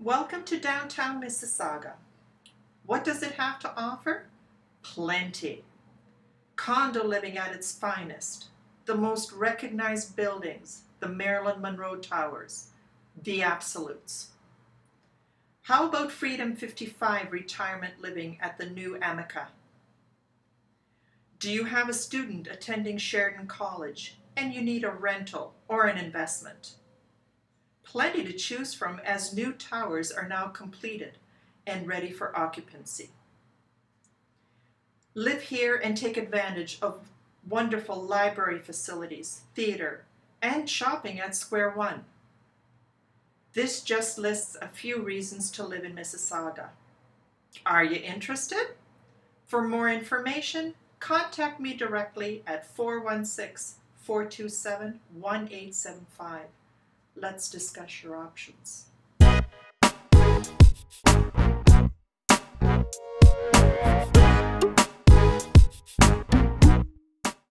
Welcome to downtown Mississauga. What does it have to offer? Plenty. Condo living at its finest, the most recognized buildings, the Marilyn Monroe Towers, the absolutes. How about Freedom 55 retirement living at the new Amica? Do you have a student attending Sheridan College and you need a rental or an investment? Plenty to choose from as new towers are now completed and ready for occupancy. Live here and take advantage of wonderful library facilities, theater, and shopping at Square One. This just lists a few reasons to live in Mississauga. Are you interested? For more information, contact me directly at 416 427 1875. Let's discuss your options.